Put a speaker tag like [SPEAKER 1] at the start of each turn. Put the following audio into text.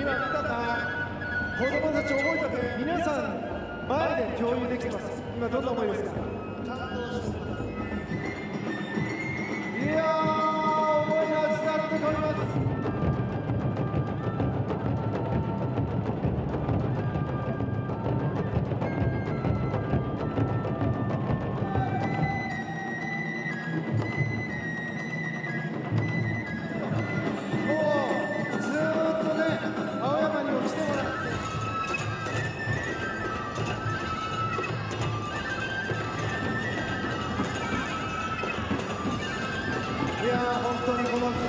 [SPEAKER 1] 今見たか子供たち覚えとけ皆さん前で共有できてます。今どんな思いですか？い